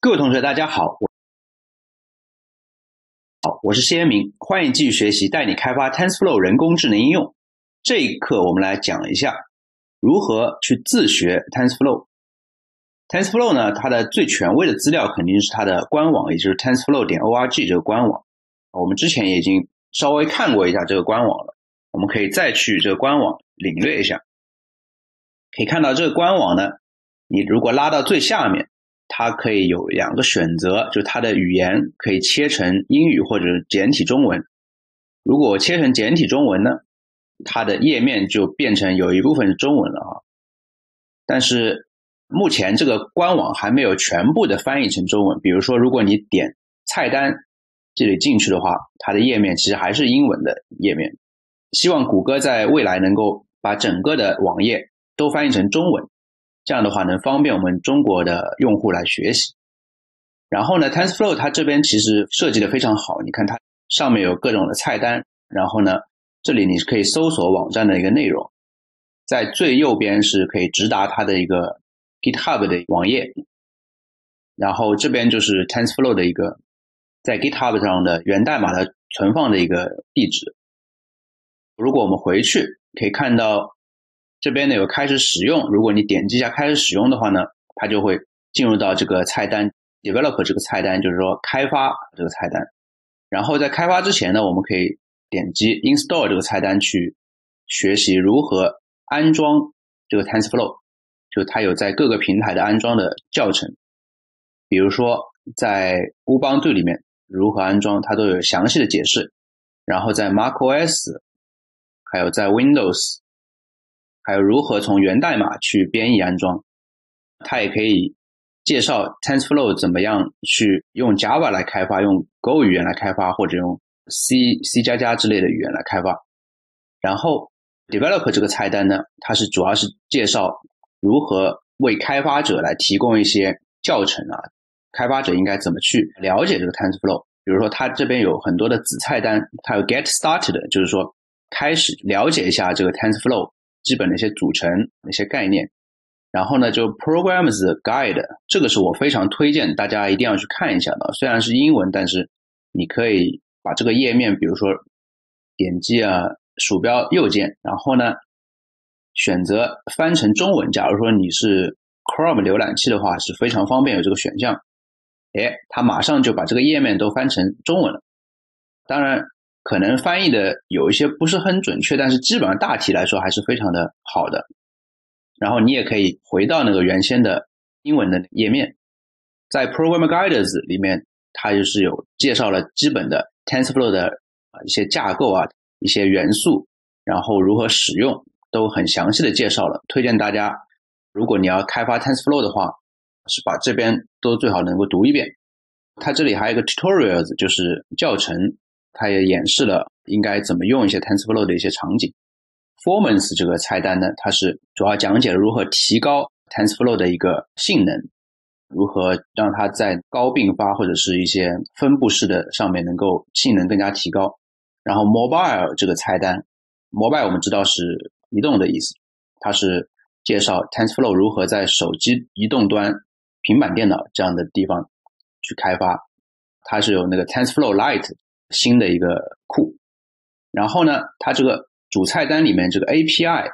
各位同学，大家好，我好，我是谢彦明，欢迎继续学习，带你开发 TensorFlow 人工智能应用。这一课我们来讲一下如何去自学 TensorFlow。TensorFlow 呢，它的最权威的资料肯定是它的官网，也就是 TensorFlow 点 org 这个官网。我们之前也已经稍微看过一下这个官网了，我们可以再去这个官网领略一下。可以看到这个官网呢，你如果拉到最下面。它可以有两个选择，就它的语言可以切成英语或者简体中文。如果切成简体中文呢，它的页面就变成有一部分是中文了啊。但是目前这个官网还没有全部的翻译成中文。比如说，如果你点菜单这里进去的话，它的页面其实还是英文的页面。希望谷歌在未来能够把整个的网页都翻译成中文。这样的话能方便我们中国的用户来学习。然后呢，TensorFlow 它这边其实设计的非常好，你看它上面有各种的菜单，然后呢，这里你是可以搜索网站的一个内容，在最右边是可以直达它的一个 GitHub 的网页，然后这边就是 TensorFlow 的一个在 GitHub 上的源代码的存放的一个地址。如果我们回去可以看到。这边呢有开始使用，如果你点击一下开始使用的话呢，它就会进入到这个菜单 develop 这个菜单，就是说开发这个菜单。然后在开发之前呢，我们可以点击 install 这个菜单去学习如何安装这个 TensorFlow，就它有在各个平台的安装的教程，比如说在乌邦队里面如何安装，它都有详细的解释。然后在 macOS，还有在 Windows。还有如何从源代码去编译安装，它也可以介绍 TensorFlow 怎么样去用 Java 来开发，用 Go 语言来开发，或者用 C、C 加加之类的语言来开发。然后 Develop 这个菜单呢，它是主要是介绍如何为开发者来提供一些教程啊，开发者应该怎么去了解这个 TensorFlow。比如说，它这边有很多的子菜单，它有 Get Started，就是说开始了解一下这个 TensorFlow。基本的一些组成、一些概念，然后呢，就 Programs Guide，这个是我非常推荐大家一定要去看一下的。虽然是英文，但是你可以把这个页面，比如说点击啊鼠标右键，然后呢选择翻成中文。假如说你是 Chrome 浏览器的话，是非常方便有这个选项。哎，它马上就把这个页面都翻成中文了。当然。可能翻译的有一些不是很准确，但是基本上大体来说还是非常的好的。然后你也可以回到那个原先的英文的页面，在 Program Guides 里面，它就是有介绍了基本的 TensorFlow 的一些架构啊一些元素，然后如何使用都很详细的介绍了。推荐大家，如果你要开发 TensorFlow 的话，是把这边都最好能够读一遍。它这里还有一个 Tutorials，就是教程。它也演示了应该怎么用一些 TensorFlow 的一些场景。formance 这个菜单呢，它是主要讲解了如何提高 TensorFlow 的一个性能，如何让它在高并发或者是一些分布式的上面能够性能更加提高。然后 Mobile 这个菜单，Mobile 我们知道是移动的意思，它是介绍 TensorFlow 如何在手机移动端、平板电脑这样的地方去开发。它是有那个 TensorFlow Lite。新的一个库，然后呢，它这个主菜单里面这个 API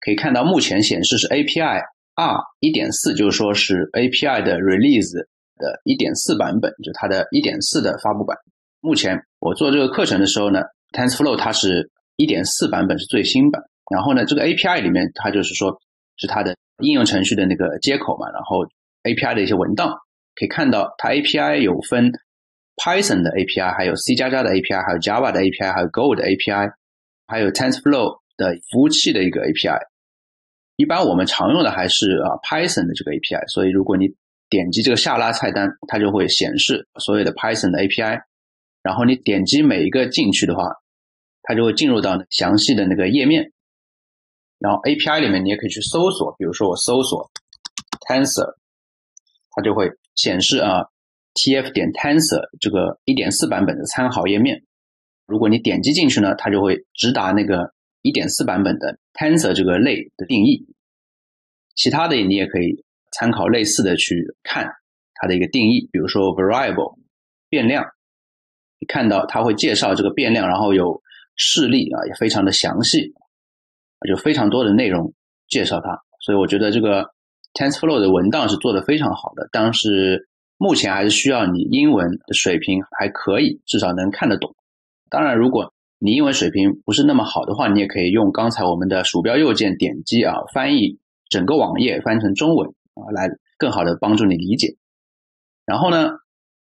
可以看到，目前显示是 API 二一点四，就是说是 API 的 release 的一点四版本，就它的一点四的发布版。目前我做这个课程的时候呢，TensorFlow 它是一点四版本是最新版。然后呢，这个 API 里面它就是说是它的应用程序的那个接口嘛，然后 API 的一些文档可以看到，它 API 有分。Python 的 API，还有 C 加加的 API，还有 Java 的 API，还有 Go 的 API，还有 TensorFlow 的服务器的一个 API。一般我们常用的还是啊 Python 的这个 API，所以如果你点击这个下拉菜单，它就会显示所有的 Python 的 API。然后你点击每一个进去的话，它就会进入到详细的那个页面。然后 API 里面你也可以去搜索，比如说我搜索 Tensor，它就会显示啊。Tf 点 tensor 这个一点四版本的参考页面，如果你点击进去呢，它就会直达那个一点四版本的 tensor 这个类的定义。其他的你也可以参考类似的去看它的一个定义，比如说 variable 变量，你看到它会介绍这个变量，然后有示例啊，也非常的详细，就非常多的内容介绍它。所以我觉得这个 TensorFlow 的文档是做的非常好的，但是目前还是需要你英文的水平还可以，至少能看得懂。当然，如果你英文水平不是那么好的话，你也可以用刚才我们的鼠标右键点击啊，翻译整个网页翻成中文啊，来更好的帮助你理解。然后呢，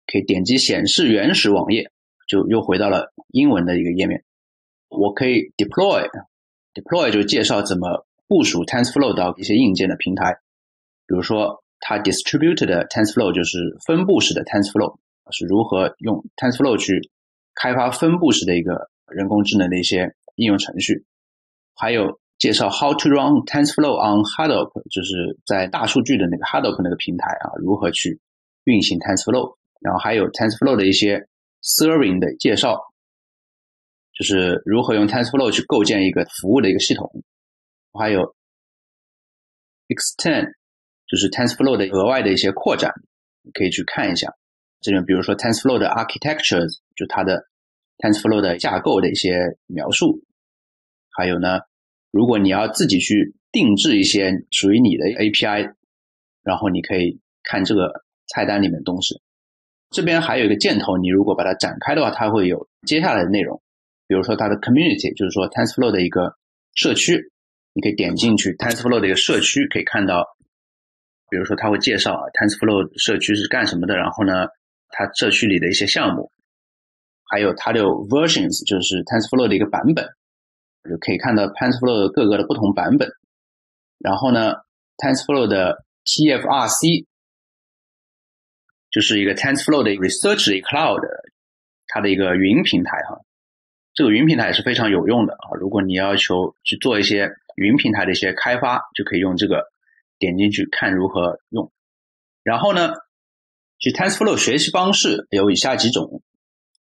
可以点击显示原始网页，就又回到了英文的一个页面。我可以 deploy，deploy 就介绍怎么部署 TensorFlow 到一些硬件的平台，比如说它 distributed TensorFlow 就是分布式的 TensorFlow 是如何用 TensorFlow 去开发分布式的一个。人工智能的一些应用程序，还有介绍 How to run TensorFlow on Hadoop，就是在大数据的那个 Hadoop 那个平台啊，如何去运行 TensorFlow，然后还有 TensorFlow 的一些 Serving 的介绍，就是如何用 TensorFlow 去构建一个服务的一个系统，还有 Extend，就是 TensorFlow 的额外的一些扩展，可以去看一下。这边比如说 TensorFlow 的 Architectures，就它的 TensorFlow 的架构的一些描述，还有呢，如果你要自己去定制一些属于你的 API，然后你可以看这个菜单里面的东西。这边还有一个箭头，你如果把它展开的话，它会有接下来的内容。比如说它的 Community，就是说 TensorFlow 的一个社区，你可以点进去 TensorFlow 的一个社区，可以看到，比如说它会介绍啊 TensorFlow 社区是干什么的，然后呢，它社区里的一些项目。还有它的 versions，就是 TensorFlow 的一个版本，就可以看到 TensorFlow 各个的不同版本。然后呢，TensorFlow 的 TFRC 就是一个 TensorFlow 的 Research Cloud，它的一个云平台哈。这个云平台也是非常有用的啊。如果你要求去做一些云平台的一些开发，就可以用这个点进去看如何用。然后呢，去 TensorFlow 学习方式有以下几种。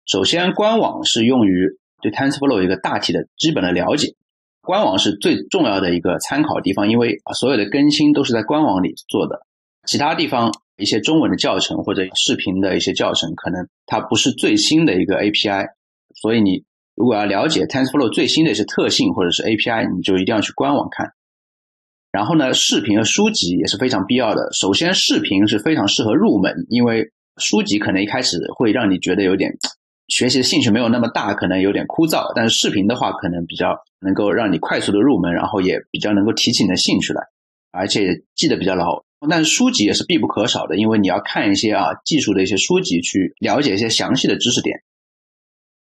首先，官网是用于对 TensorFlow 一个大体的基本的了解。官网是最重要的一个参考地方，因为啊，所有的更新都是在官网里做的。其他地方一些中文的教程或者视频的一些教程，可能它不是最新的一个 API。所以你如果要了解 TensorFlow 最新的一些特性或者是 API，你就一定要去官网看。然后呢，视频和书籍也是非常必要的。首先，视频是非常适合入门，因为书籍可能一开始会让你觉得有点。学习的兴趣没有那么大，可能有点枯燥。但是视频的话，可能比较能够让你快速的入门，然后也比较能够提起你的兴趣来，而且记得比较牢。但是书籍也是必不可少的，因为你要看一些啊技术的一些书籍，去了解一些详细的知识点。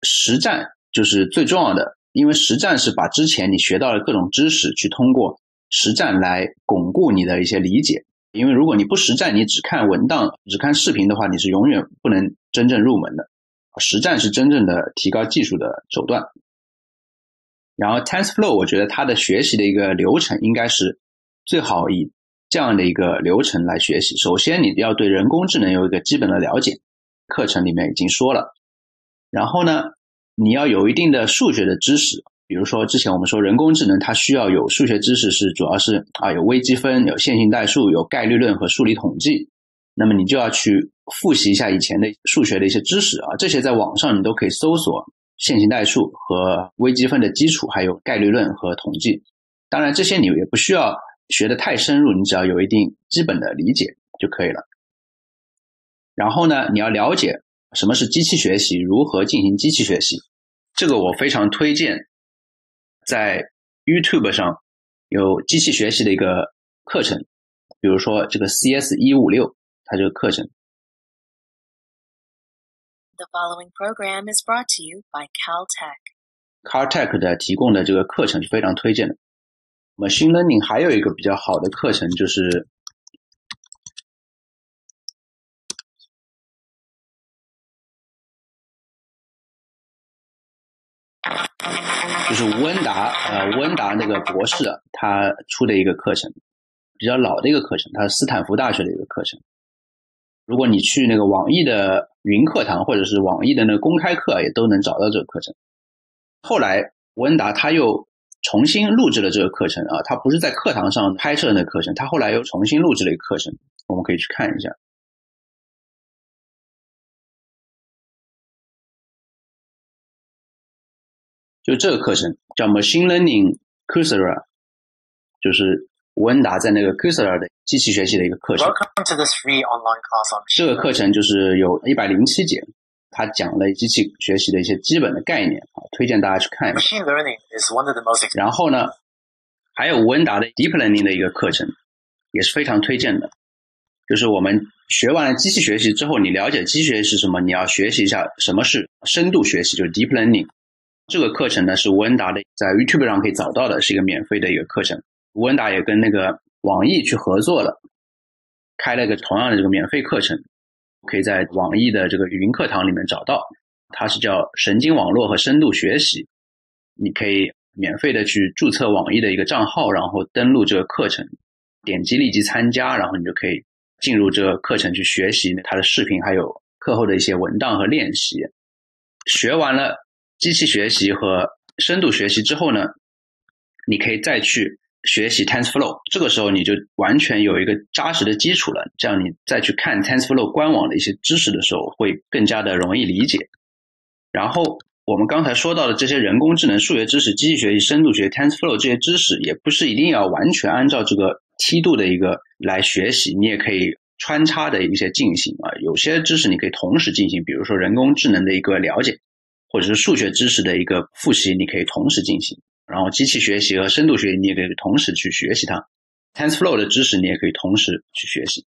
实战就是最重要的，因为实战是把之前你学到的各种知识，去通过实战来巩固你的一些理解。因为如果你不实战，你只看文档、只看视频的话，你是永远不能真正入门的。实战是真正的提高技术的手段。然后 TensorFlow，我觉得它的学习的一个流程应该是最好以这样的一个流程来学习。首先，你要对人工智能有一个基本的了解，课程里面已经说了。然后呢，你要有一定的数学的知识，比如说之前我们说人工智能它需要有数学知识，是主要是啊有微积分、有线性代数、有概率论和数理统计。那么你就要去复习一下以前的数学的一些知识啊，这些在网上你都可以搜索线性代数和微积分的基础，还有概率论和统计。当然，这些你也不需要学的太深入，你只要有一定基本的理解就可以了。然后呢，你要了解什么是机器学习，如何进行机器学习。这个我非常推荐，在 YouTube 上有机器学习的一个课程，比如说这个 CS 一五六。它这个课程。The following program is brought to you by Caltech. Caltech 的提供的这个课程是非常推荐的。Machine Learning 还有一个比较好的课程就是，就是吴恩达呃吴恩达那个博士他出的一个课程，比较老的一个课程，他是斯坦福大学的一个课程。如果你去那个网易的云课堂，或者是网易的那个公开课，也都能找到这个课程。后来吴恩达他又重新录制了这个课程啊，他不是在课堂上拍摄的那课程，他后来又重新录制了一个课程，我们可以去看一下。就这个课程叫 Machine Learning Coursera，就是吴恩达在那个 Coursera 的机器学习的一个课程。Welcome to this free online class on 这个课程就是有一百零七节，他讲了机器学习的一些基本的概念啊，推荐大家去看一下。machine learning is one of the most 然后呢，还有吴恩达的 Deep Learning 的一个课程，也是非常推荐的。就是我们学完了机器学习之后，你了解机器学习是什么，你要学习一下什么是深度学习，就是 Deep Learning。这个课程呢是吴恩达的，在 YouTube 上可以找到的，是一个免费的一个课程。吴恩达也跟那个网易去合作了，开了一个同样的这个免费课程，可以在网易的这个语音课堂里面找到。它是叫神经网络和深度学习，你可以免费的去注册网易的一个账号，然后登录这个课程，点击立即参加，然后你就可以进入这个课程去学习它的视频，还有课后的一些文档和练习。学完了机器学习和深度学习之后呢，你可以再去学习 TensorFlow，这个时候你就完全有一个扎实的基础了，这样你再去看 TensorFlow 官网的一些知识的时候，会更加的容易理解。然后我们刚才说到的这些人工智能、数学知识、机器学习、深度学、TensorFlow 这些知识，也不是一定要完全按照这个梯度的一个来学习，你也可以穿插的一些进行啊。有些知识你可以同时进行，比如说人工智能的一个了解，或者是数学知识的一个复习，你可以同时进行。然后机器学习和深度学习，你也可以同时去学习它。TensorFlow 的知识你也可以同时去学习。